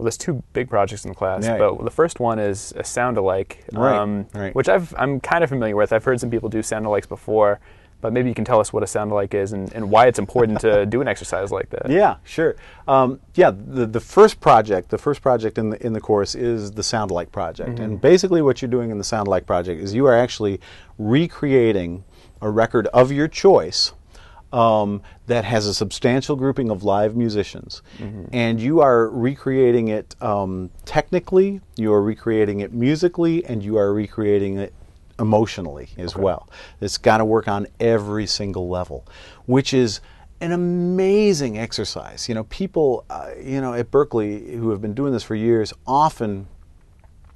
well, there's two big projects in the class, Yeah. but the first one is a sound alike, Right, right. which I've, I'm kind of familiar with. I've heard some people do sound alikes before, but maybe you can tell us what a sound alike is and, and why it's important to do an exercise like that. Yeah, sure. Um, yeah, the, the first project, the first project in the in the course is the Sound Alike project, and basically what you're doing in the Sound Alike project is you are actually recreating a record of your choice. Um, that has a substantial grouping of live musicians, and you are recreating it um, technically, you are recreating it musically, and you are recreating it emotionally as well. It's got to work on every single level, which is an amazing exercise. You know, people, uh, you know, at Berklee who have been doing this for years often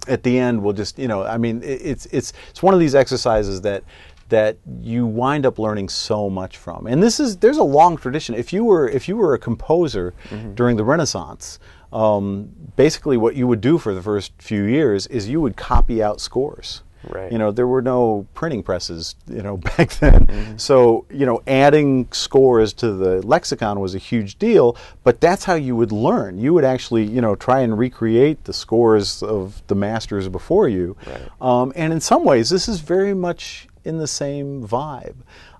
at the end will just, you know, I mean, it- it's it's it's one of these exercises that that you wind up learning so much from. And this is there's a long tradition. If you were if you were a composer during the Renaissance, um, basically what you would do for the first few years is you would copy out scores. Right. You know, there were no printing presses, you know, back then. So, you know, adding scores to the lexicon was a huge deal, but that's how you would learn. You would actually, you know, try and recreate the scores of the masters before you. Right. Um, and in some ways, this is very much in the same vibe.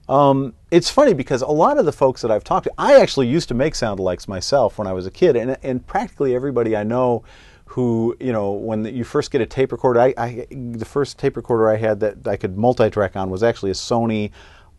Um, it's funny because a lot of the folks that I've talked to, I actually used to make sound alikes myself when I was a kid, and, and practically everybody I know who, you know, when you first get a tape recorder, I, I, the first tape recorder I had that I could multi-track on was actually a Sony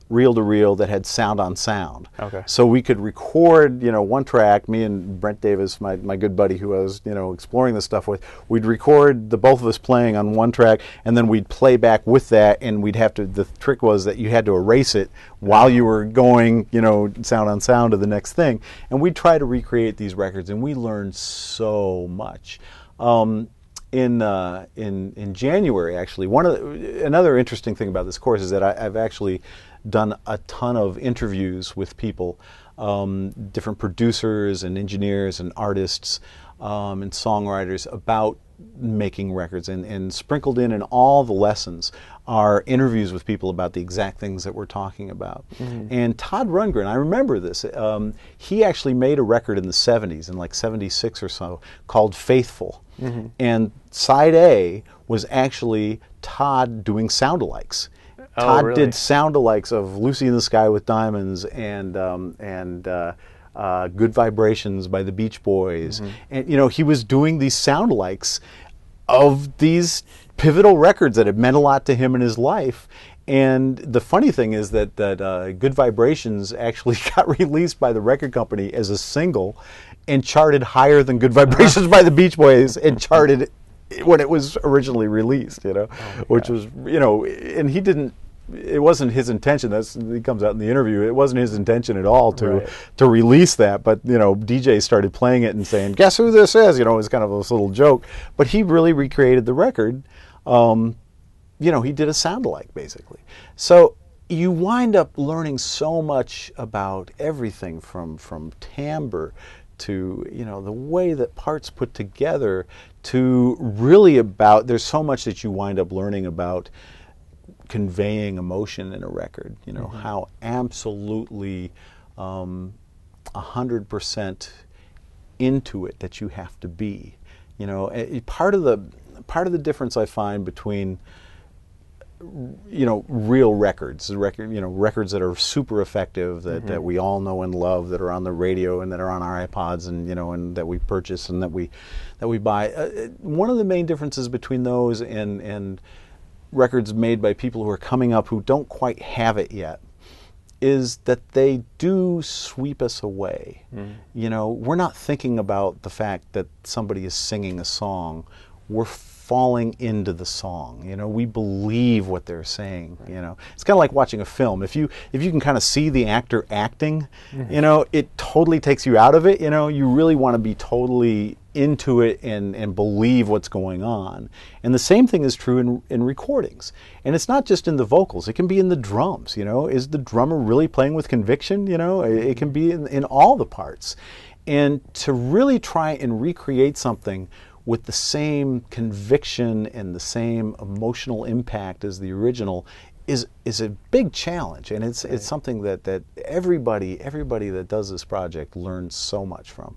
reel-to-reel that had sound on sound. Okay. So we could record, you know, one track. Me and Brent Davis, my, my good buddy who I was, you know, exploring this stuff with, we'd record the both of us playing on one track, and then we'd play back with that, and we'd have to. The trick was that you had to erase it while you were going, you know, sound on sound to the next thing, and we'd try to recreate these records, and we learned so much. Um, in uh, in in January, actually, one of the, another interesting thing about this course is that I, I've actually done a ton of interviews with people, um, different producers and engineers and artists um, and songwriters about making records, and, and sprinkled in in all the lessons are interviews with people about the exact things that we're talking about. And Todd Rundgren, I remember this. Um, he actually made a record in the '70s, in like '76 or so, called "Faithful." And side A was actually Todd doing sound alikes. Oh, Todd really? did sound alikes of Lucy in the Sky with Diamonds and um, and uh, uh, Good Vibrations by the Beach Boys. Mm-hmm. And you know, he was doing these sound alikes of these pivotal records that had meant a lot to him in his life. And the funny thing is that that uh, Good Vibrations actually got released by the record company as a single, and charted higher than Good Vibrations by the Beach Boys, and charted when it was originally released. You know, which was you know, and he didn't. It wasn't his intention. That's he comes out in the interview. It wasn't his intention at all to Right. to release that. But you know, DJ started playing it and saying, "Guess who this is?" You know, it was kind of this little joke. But he really recreated the record. Um, you know, he did a sound alike basically. So you wind up learning so much about everything from from timbre to you know the way that parts put together to really about there's so much that you wind up learning about conveying emotion in a record you know how absolutely um, a hundred percent into it that you have to be. You know, eh, part of the part of the difference I find between you know real records, record you know records that are super effective that, that we all know and love that are on the radio and that are on our iPods and you know and that we purchase and that we that we buy. Uh, eh, one of the main differences between those and and records made by people who are coming up who don't quite have it yet is that they do sweep us away. Mm-hmm. You know, we're not thinking about the fact that somebody is singing a song. We're falling into the song. You know, we believe what they're saying. You know, it's kind of like watching a film. If you if you can kind of see the actor acting, mm-hmm. you know, it totally takes you out of it. You know, you really want to be totally into it and, and believe what's going on. And the same thing is true in, in recordings. And it's not just in the vocals, it can be in the drums. You know, is the drummer really playing with conviction? You know, it, it can be in, in all the parts. And to really try and recreate something with the same conviction and the same emotional impact as the original is is a big challenge and it's it's something that, that everybody everybody that does this project learns so much from.